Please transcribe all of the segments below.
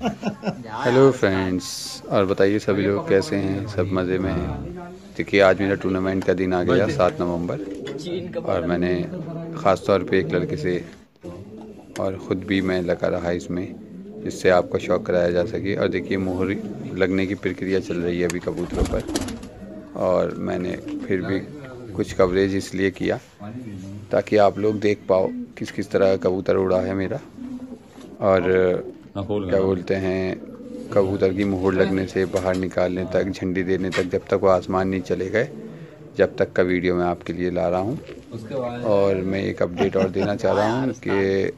Hello friends और बताइए सभी लोग कैसे हैं? सब मज़े में हैं? देखिए आज मेरा टूर्नामेंट का दिन आ गया सात नवंबर। और मैंने ख़ास तौर पे एक लड़के से और ख़ुद भी मैं लगा रहा इसमें जिससे आपका शौक कराया जा सके। और देखिए मोहर लगने की प्रक्रिया चल रही है अभी कबूतरों पर। और मैंने फिर भी कुछ कवरेज इसलिए किया ताकि आप लोग देख पाओ किस किस तरह का कबूतर उड़ा है मेरा। और क्या बोलते हैं? कबूतर की मोहर लगने से बाहर निकालने तक झंडी देने तक जब तक वो आसमान नहीं चले गए जब तक का वीडियो मैं आपके लिए ला रहा हूँ। और मैं एक अपडेट और देना चाह रहा हूँ कि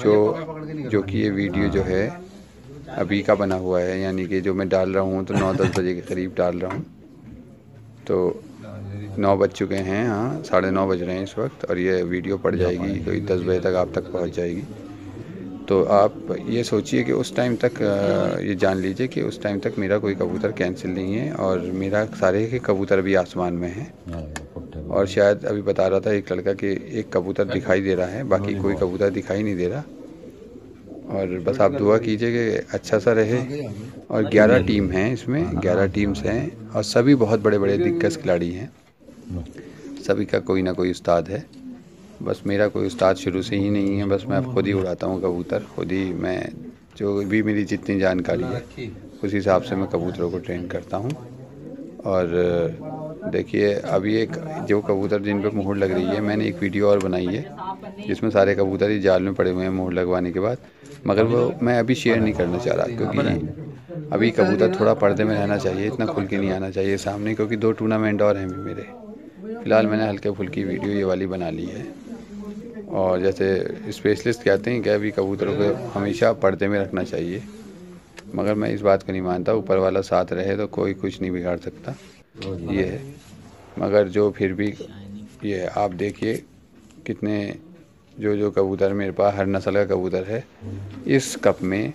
जो जो कि ये वीडियो जो है अभी का बना हुआ है यानी कि जो मैं डाल रहा हूँ तो नौ दस बजे के करीब डाल रहा हूँ। तो नौ बज चुके हैं हाँ साढ़े नौ बज रहे हैं इस वक्त और ये वीडियो पड़ जाएगी कोई दस बजे तक आप तक पहुँच जाएगी। तो आप ये सोचिए कि उस टाइम तक ये जान लीजिए कि उस टाइम तक मेरा कोई कबूतर कैंसिल नहीं है और मेरा सारे के कबूतर भी आसमान में हैं। और शायद अभी बता रहा था एक लड़का कि एक कबूतर दिखाई दे रहा है बाकी कोई कबूतर दिखाई नहीं दे रहा। और बस आप दुआ कीजिए कि अच्छा सा रहे। और 11 टीम हैं इसमें 11 टीम्स हैं और सभी बहुत बड़े बड़े दिग्गज खिलाड़ी हैं। सभी का कोई ना कोई उस्ताद है। बस मेरा कोई उस्ताद शुरू से ही नहीं है, बस मैं खुद ही उड़ाता हूँ कबूतर, खुद ही मैं जो भी मेरी जितनी जानकारी है, उस हिसाब से मैं कबूतरों को ट्रेन करता हूँ। और देखिए, अभी एक, जो कबूतर जिन पे मोहर लग रही है, मैंने एक वीडियो और बनाई है, जिसमें सारे कबूतर ही जाल में पड़े हुए हैं मोहर लगवाने के बाद, मगर वो मैं अभी शेयर नहीं करना चाह रहा, क्योंकि अभी कबूतर थोड़ा पर्दे में रहना चाहिए, इतना खुल के नहीं आना चाहिए सामने, क्योंकि दो टूर्नामेंट और हैं मेरे। फ़िलहाल मैंने हल्के फुल्की वीडियो ये वाली बना ली है। और जैसे स्पेशलिस्ट कहते हैं कि अभी कबूतरों को हमेशा पर्दे में रखना चाहिए। मगर मैं इस बात को नहीं मानता ऊपर वाला साथ रहे तो कोई कुछ नहीं बिगाड़ सकता। ये है। मगर जो फिर भी ये आप देखिए कितने जो जो कबूतर मेरे पास हर नस्ल का कबूतर है। इस कप में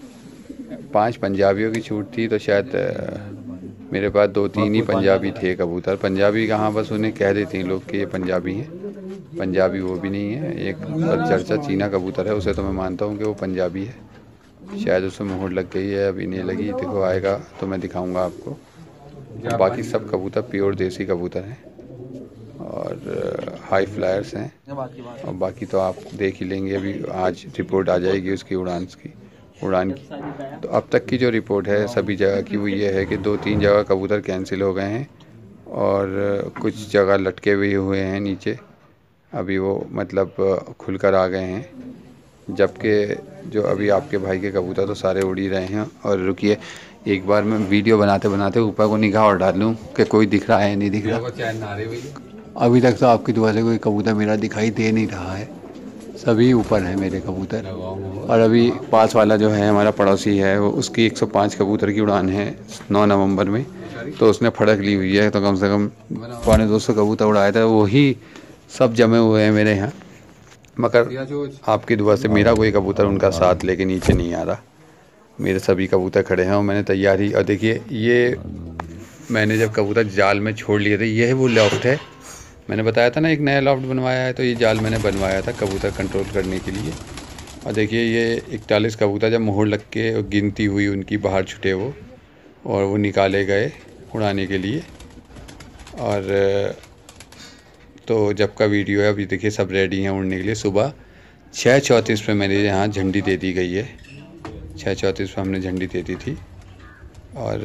पाँच पंजाबियों की छूट थी तो शायद मेरे पास दो तीन ही पंजाबी थे कबूतर। पंजाबी कहाँ बस उन्हें कह देते हैं लोग कि ये पंजाबी हैं। पंजाबी वो भी नहीं है। एक चर्चा चीना कबूतर है, उसे तो मैं मानता हूँ कि वो पंजाबी है। शायद उसे मोहर लग गई है, अभी नहीं लगी। देखो, आएगा तो मैं दिखाऊँगा आपको। बाकी सब कबूतर प्योर देसी कबूतर हैं और हाई फ्लायर्स हैं। और बाकी तो आप देख ही लेंगे, अभी आज रिपोर्ट आ जाएगी उसकी, उड़ान की उड़ान की। तो अब तक की जो रिपोर्ट है, सभी जगह की वो ये है कि दो तीन जगह कबूतर कैंसिल हो गए हैं और कुछ जगह लटके भी हुए हैं नीचे। अभी वो मतलब खुलकर आ गए हैं। जबकि जो अभी आपके भाई के कबूतर तो सारे उड़ ही रहे हैं। और रुकिए एक बार मैं वीडियो बनाते बनाते ऊपर को निगाह और डाल लूँ कि कोई दिख रहा है नहीं दिख रहा। अभी तक तो आपकी दुआ से कोई कबूतर मेरा दिखाई दे नहीं रहा है। सभी ऊपर हैं मेरे कबूतर। और अभी पास वाला जो है हमारा पड़ोसी है वो उसकी 105 कबूतर की उड़ान है 9 नवंबर में। तो उसने फड़क ली हुई है तो कम से कम पौने दो सौ कबूतर उड़ाया था वही सब जमे हुए हैं मेरे यहाँ। मगर आपकी दुआ से मेरा कोई कबूतर उनका साथ लेके नीचे नहीं आ रहा। मेरे सभी कबूतर खड़े हैं और मैंने तैयारी और देखिए ये मैंने जब कबूतर जाल में छोड़ लिए थे ये वो लॉफ्ट है। मैंने बताया था ना एक नया लॉफ्ट बनवाया है तो ये जाल मैंने बनवाया था कबूतर कंट्रोल करने के लिए। और देखिए ये इकतालीस कबूतर जब मोहर लग के गिनती हुई उनकी बाहर छुटे वो और वो निकाले गए उड़ाने के लिए। और तो जब का वीडियो है, अभी देखिए सब रेडी हैं उड़ने के लिए। सुबह छः चौंतीस पर मेरे यहाँ झंडी दे दी गई है। छः चौंतीस पर हमने झंडी दे दी थी। और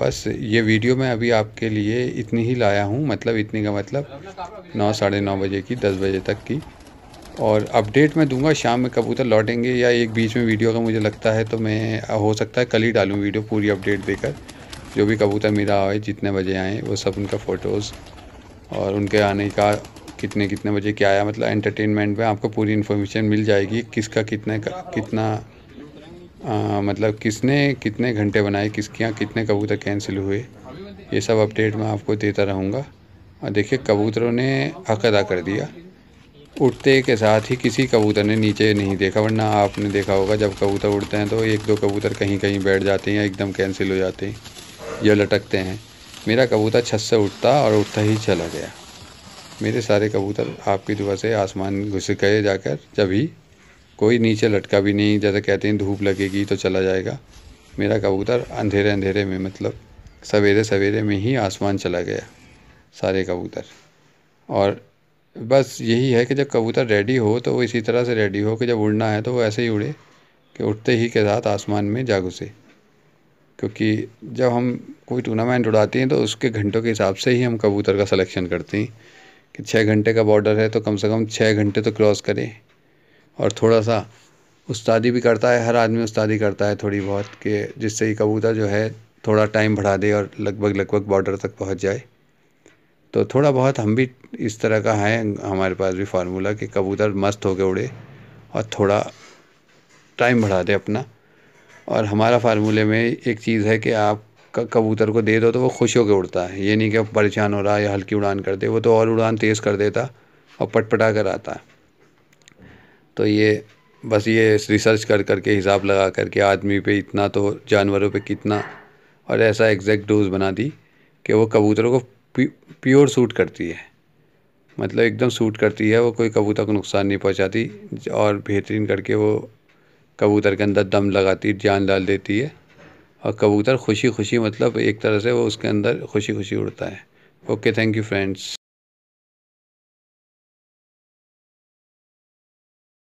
बस ये वीडियो मैं अभी आपके लिए इतनी ही लाया हूँ मतलब इतनी का मतलब नौ, साढ़े नौ बजे की, दस बजे तक की। और अपडेट मैं दूँगा, शाम में कबूतर लौटेंगे या एक बीच में वीडियो का मुझे लगता है तो मैं, हो सकता है कल ही डालूँ वीडियो पूरी अपडेट देकर। जो भी कबूतर मेरा आए, जितने बजे आए, वो सब उनका फ़ोटोज़ और उनके आने का कितने कितने बजे क्या आया मतलब एंटरटेनमेंट में आपको पूरी इन्फॉर्मेशन मिल जाएगी किसका कितने कितना आ, मतलब किसने कितने घंटे बनाए किसके कितने कबूतर कैंसिल हुए ये सब अपडेट मैं आपको देता रहूँगा। और देखिए कबूतरों ने हक अदा कर दिया। उड़ते के साथ ही किसी कबूतर ने नीचे नहीं देखा वरना आपने देखा होगा जब कबूतर उड़ते हैं तो एक दो कबूतर कहीं कहीं बैठ जाते हैं या एकदम कैंसिल हो जाते हैं या लटकते हैं। मेरा कबूतर छत से उठता और उठता ही चला गया। मेरे सारे कबूतर आपकी दुआ से आसमान घुस गए जाकर। जभी कोई नीचे लटका भी नहीं, जैसे कहते हैं, धूप लगेगी तो चला जाएगा। मेरा कबूतर अंधेरे अंधेरे में मतलब सवेरे सवेरे में ही आसमान चला गया, सारे कबूतर। और बस यही है कि जब कबूतर रेडी हो तो वो इसी तरह से रेडी हो कि जब उड़ना है तो वो ऐसे ही उड़े कि उठते ही के साथ आसमान में जा घुसे क्योंकि जब हम कोई टूर्नामेंट उड़ाते हैं तो उसके घंटों के हिसाब से ही हम कबूतर का सिलेक्शन करते हैं कि छः घंटे का बॉर्डर है तो कम से कम छः घंटे तो क्रॉस करें। और थोड़ा सा उस्तादी भी करता है, हर आदमी उस्तादी करता है थोड़ी बहुत कि जिससे ही कबूतर जो है थोड़ा टाइम बढ़ा दे और लगभग लगभग बॉर्डर तक पहुँच जाए। तो थोड़ा बहुत हम भी इस तरह का है, हमारे पास भी फार्मूला कि कबूतर मस्त होकर उड़े और थोड़ा टाइम बढ़ा दे अपना। और हमारा फार्मूले में एक चीज़ है कि आप कबूतर को दे दो तो वो खुश होकर उड़ता है। ये नहीं कि परेशान हो रहा है या हल्की उड़ान कर दे, वो तो और उड़ान तेज़ कर देता और पटपटा कर आता। है तो ये बस ये रिसर्च कर, करके हिसाब लगा करके आदमी पे इतना तो जानवरों पे कितना और ऐसा एग्जैक्ट डोज बना दी कि वो कबूतरों को प्योर सूट करती है। मतलब एकदम सूट करती है, वो कोई कबूतर को नुकसान नहीं पहुंचाती और बेहतरीन करके वो कबूतर के अंदर दम लगाती, जान डाल देती है। और कबूतर खुशी खुशी मतलब एक तरह से वो उसके अंदर खुशी खुशी उड़ता है। Okay thank you friends